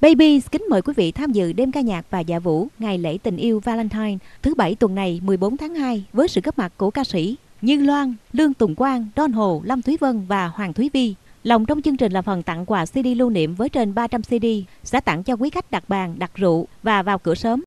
Baby kính mời quý vị tham dự đêm ca nhạc và dạ vũ ngày lễ tình yêu Valentine thứ bảy tuần này 14 tháng 2 với sự góp mặt của ca sĩ Như Loan, Lương Tùng Quang, Don Hồ, Lâm Thúy Vân và Hoàng Thúy Vi. Lòng trong chương trình là phần tặng quà CD lưu niệm với trên 300 CD sẽ tặng cho quý khách đặt bàn, đặt rượu và vào cửa sớm.